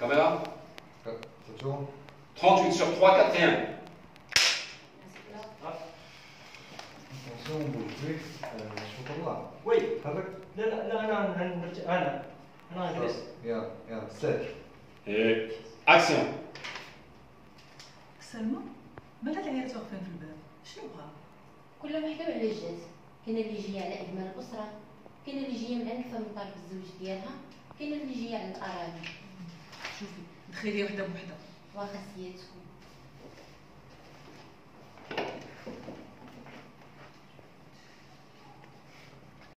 Caméra Attention. 38 sur 3, 4 et 1. Attention, on bouge plus. Euh, شوط الله. وي. لا لا لا أنا أنا أنا اجلس يلا يلا سلك. Et action. سلمى مالها العيالات واقفين في الباب شنو بغا كل وحده على جهة كاين اللي جاية على اجمال الاسره كاين اللي جاية معنفه من طرف الزوج ديالها كاين اللي جاية على الاراضي دخلي وحده بوحدة. واخا سيادتكم